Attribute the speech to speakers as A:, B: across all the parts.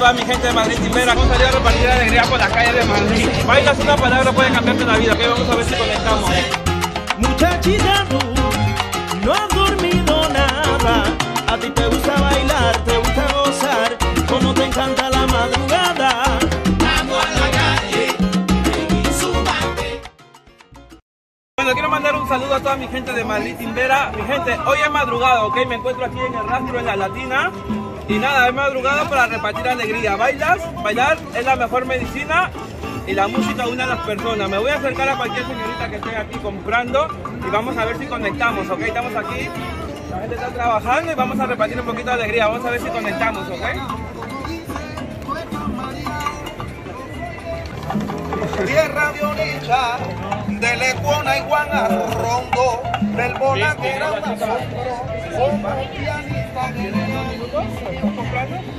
A: toda mi gente de Madrid Timbera. Vamos a salir a repartir alegría por la calle de Madrid. Bailas una palabra puede cambiarte la vida. Ok, vamos a ver si conectamos.
B: Muchachita, tú no has dormido nada. A ti te gusta bailar, te gusta gozar, como te encanta la madrugada.
A: Bueno, quiero mandar un saludo a toda mi gente de Madrid Timbera. Mi gente, hoy es madrugada, ok, me encuentro aquí en el rastro en la Latina. Y nada, es madrugada para repartir alegría. Bailas, bailar es la mejor medicina y la música une a las personas. Me voy a acercar a cualquier señorita que esté aquí comprando y vamos a ver si conectamos, ok. Estamos aquí, la gente está trabajando y vamos a repartir un poquito de alegría. Vamos a ver si conectamos, ok.
C: Tierra de de Lecuona y Guanarondo, del Bona como pianista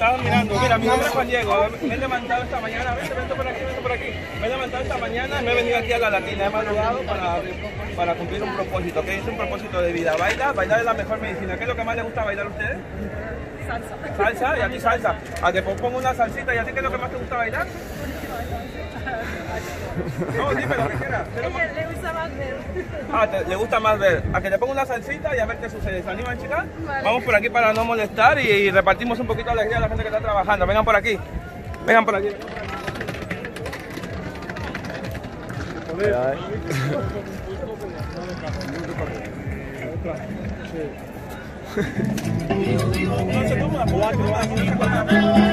A: Ah, mirando, mira, mi nombre es Juan Diego, me he levantado esta mañana, vente, vente por aquí, vente por aquí. Me he levantado esta mañana y me he venido aquí a la Latina, he madrugado para, para cumplir un propósito, que es un propósito de vida. Bailar, bailar es la mejor medicina. ¿Qué es lo que más les gusta bailar a ustedes? Salsa. Salsa, y a ti salsa. A que pongo una salsita, ¿y a ti qué es lo que más te gusta bailar? No, dime lo que quieras. ¿Qué es lo más-
D: le gusta más ver.
A: Ah, te- le gusta más ver. A que te ponga una salsita y a ver qué sucede. ¿Se animan, chicas? Vamos por aquí para no molestar y, y repartimos un poquito de alegría a la gente que está trabajando. Vengan por aquí. Vengan por aquí.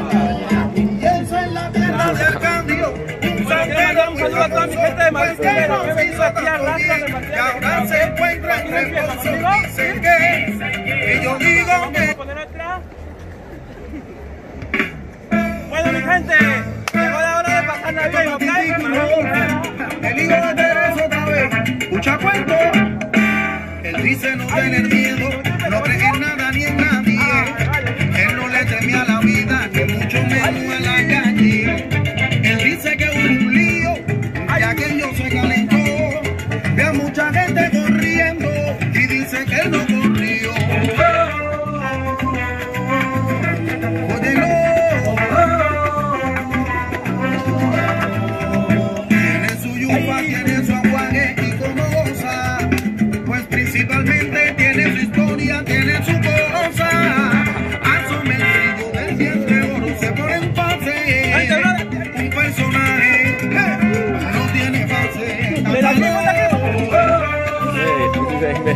C: Pienso en la tierra del cambio,
A: Quiero mandar un saludo a toda mi gente de Madrid. Pero me he venido aquí a Rasta de
C: que
A: Ei, tudo bem, vem.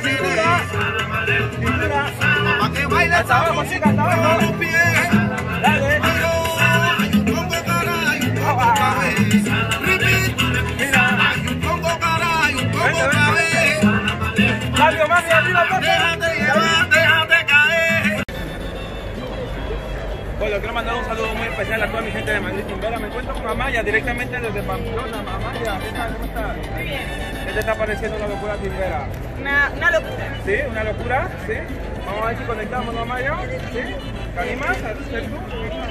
A: cintura. Cintura.
C: Pa' que baile
A: Hasta abajo, chica, hasta abajo.
C: con los pies.
A: Dale.
C: Hay un congo cara, hay un congo cabeza. Repeat. Hay un congo cara, hay un congo
A: Vente, vente,
C: cabeza.
A: Fabio, mami, arriba, papi.
C: Déjate llevar, déjate caer.
A: Bueno, quiero mandar un saludo muy especial a toda mi gente de Madrid Timbera. Me encuentro con Amaya directamente desde Pamplona. Amaya, ¿qué tal? ¿Cómo estás?
D: Muy bien.
A: ¿Qué te está pareciendo la locura Timbera?
D: Una, una locura.
A: ¿Sí? ¿Una locura? ¿Sí? Vamos a ver si conectamos, ¿no, Amaya? ¿Sí? ¿Te animas a hacer tú?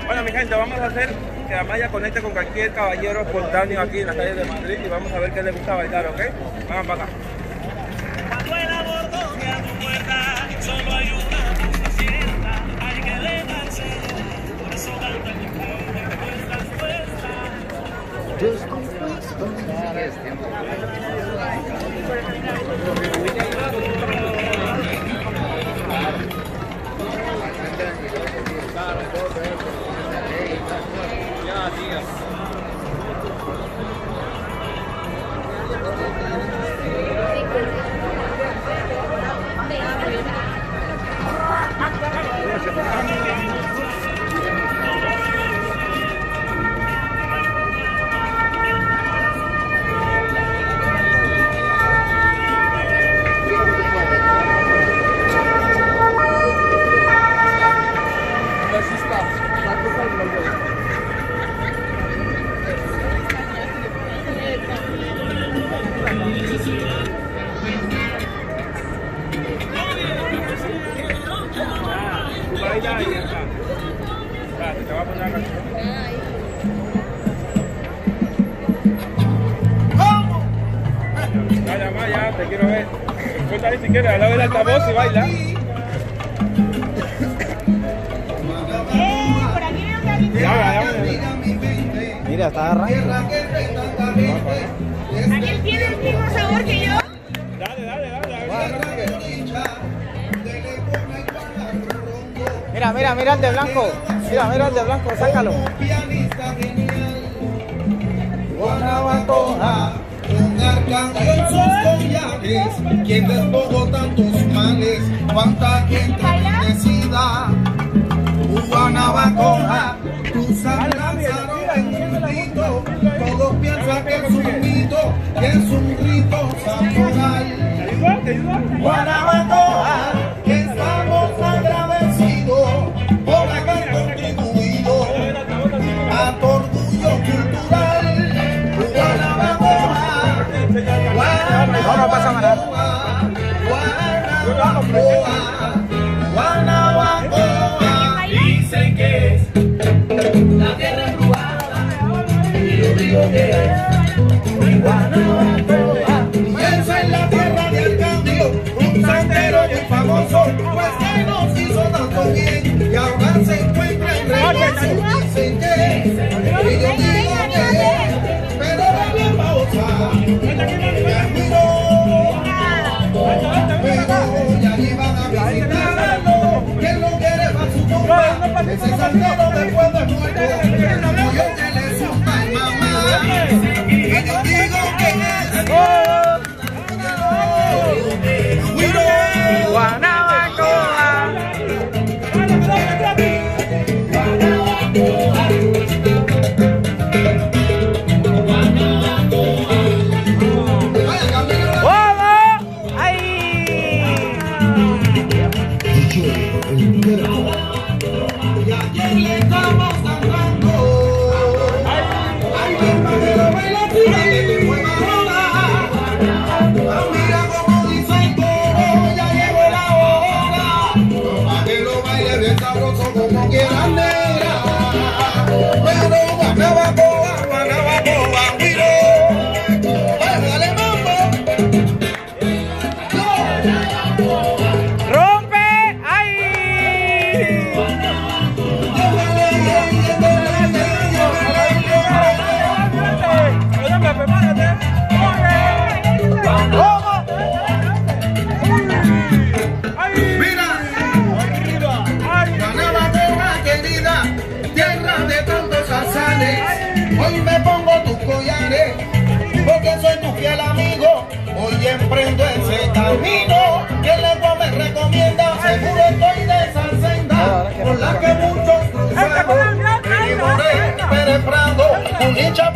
A: Bueno, mi gente, vamos a hacer que Amaya conecte con cualquier caballero espontáneo aquí en las calles de Madrid y vamos a ver qué le gusta bailar, ¿ok? Vamos para acá.
B: Cuando el amor toque a tu puerta, solo hay una cosa cierta, hay que dejárselo, por eso canta mi pueblo, estás puesta.
A: Tú bailas Espérate, te voy a poner la canción. Vaya, Amaya, te quiero ver. Ahí si quieres, al lado del altavoz y baila.
D: Eh, por aquí veo que alguien-.
E: Mira, está agarrando.
D: ¿Aquel tiene el mismo sabor
E: Mira, mira, mira el de blanco. Mira, mira el de blanco, sácalo.
C: Pianista genial. Guanabacoa, un arcángel en sus collares, quien despojó tantos males, cuánta gente bendecida. Guanabacoa, tus lanzaron en un grito, todos piensan que es un mito, que es un grito samoral.
A: ¿Te ayuda? ¿Te ayuda?
C: Guanabacoa, Emprendo ese camino que el lengua me recomienda. Seguro estoy de esa senda por la que muchos cruzaron. Pérez Prado, un hincha